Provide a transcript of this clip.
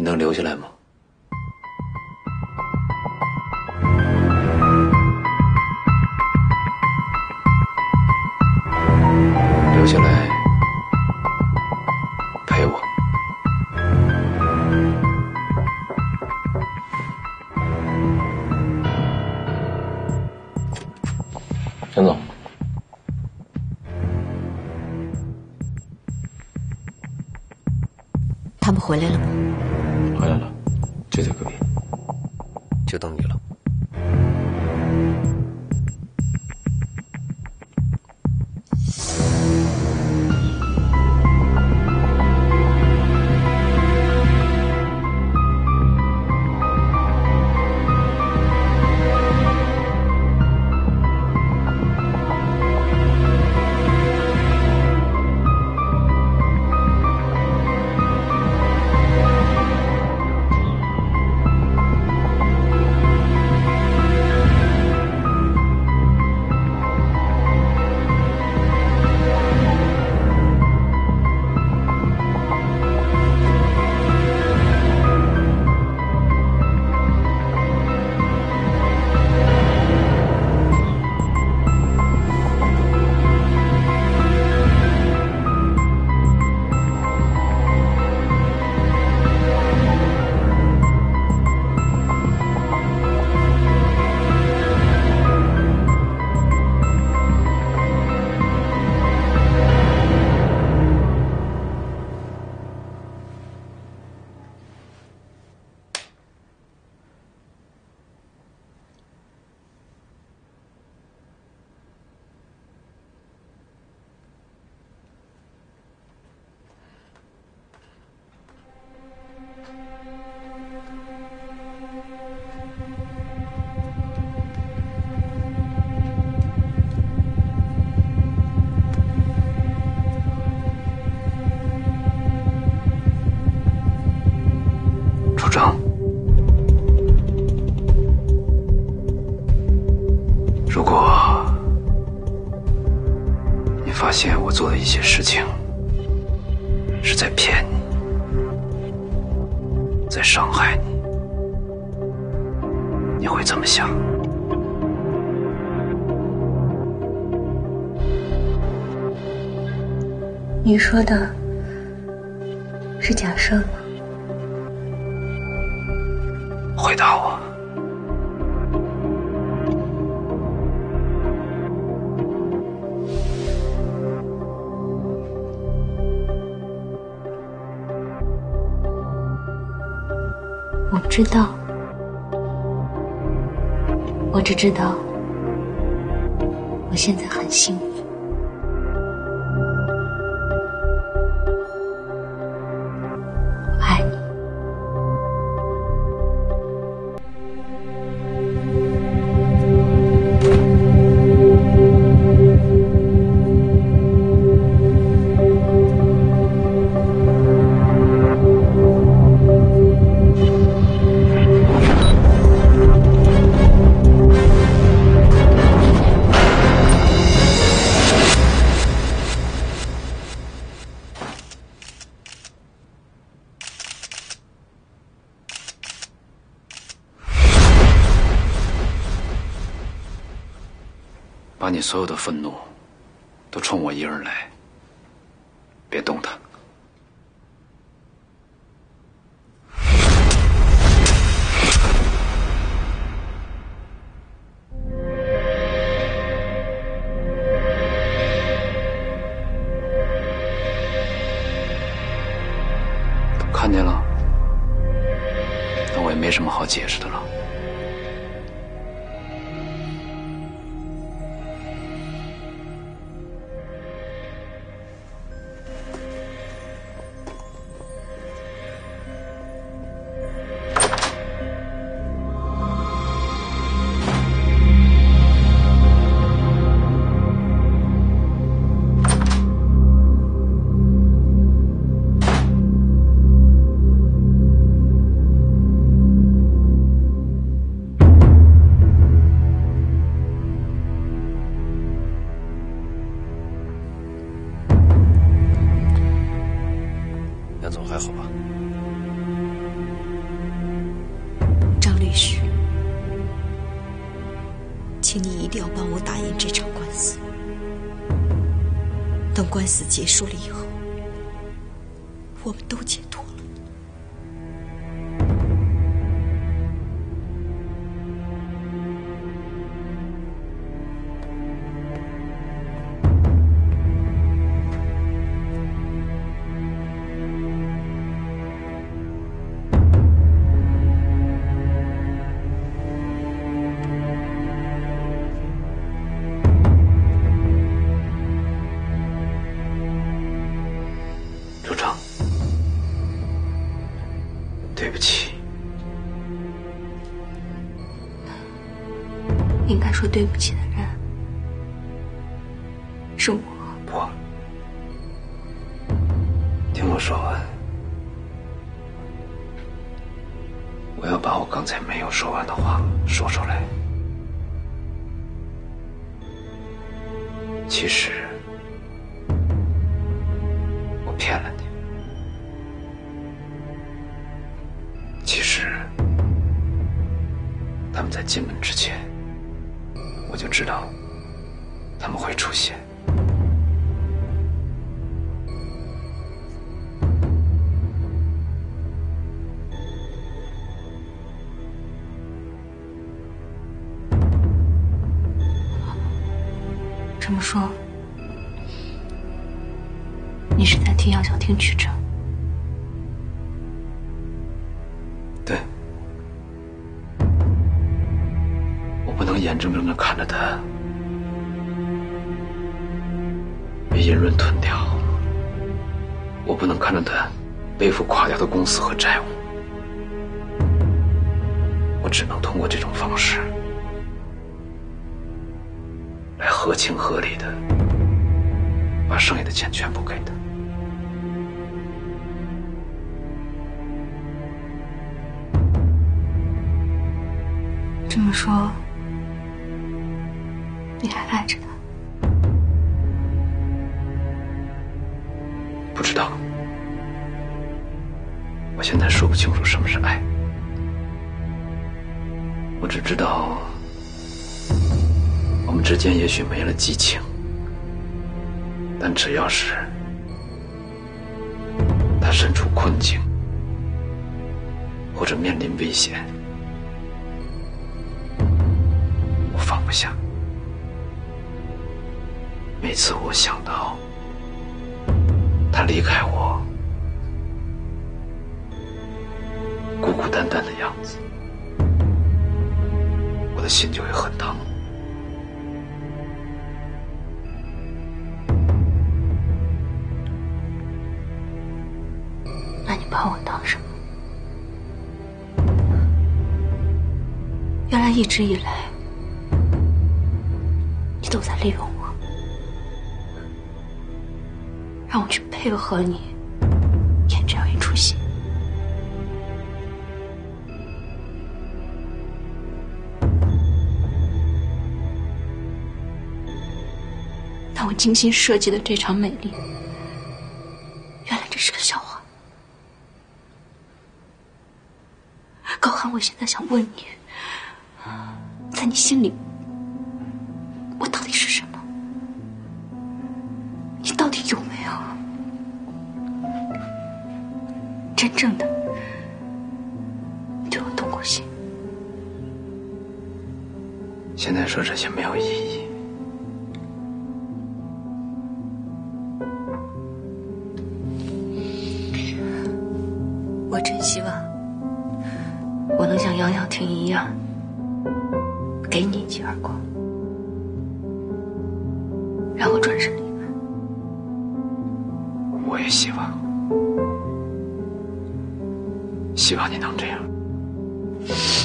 你能留下来吗？留下来陪我。陈总，他们回来了吗？回来了，就在隔壁。就等你了。些事情是在骗你，在伤害你，你会怎么想？你说的是假设吗？回答我。知道，我只知道我现在很幸福。把你所有的愤怒都冲我一人来，别动还好吧？张律师，请你一定要帮我打赢这场官司。等官司结束了以后，我们都见。说对不起的人是我。不，听我说完，我要把我刚才没有说完的话说出来。其实，我骗了你。其实，他们在进门之前，就知道他们会出现。这么说，你是在替杨小婷取证？眼睁睁的看着他被银润吞掉，我不能看着他背负垮掉的公司和债务，我只能通过这种方式来合情合理的把剩下的钱全部给他。这么说，你还爱着他？不知道，我现在说不清楚什么是爱，我只知道我们之间也许没了激情，但只要是他身处困境或者面临危险，我放不下。每次我想到他离开我，孤孤单单的样子，我的心就会很疼。那你把我当什么？原来一直以来，你都在利用我，让我去配合你演这样一出戏。但我精心设计的这场美丽，原来这是个笑话。高寒，我现在想问你，在你心里，真正的对我动过心？现在说这些没有意义。我真希望我能像杨小婷一样，给你一记耳光，让我转身离开。我也希望，希望你能这样。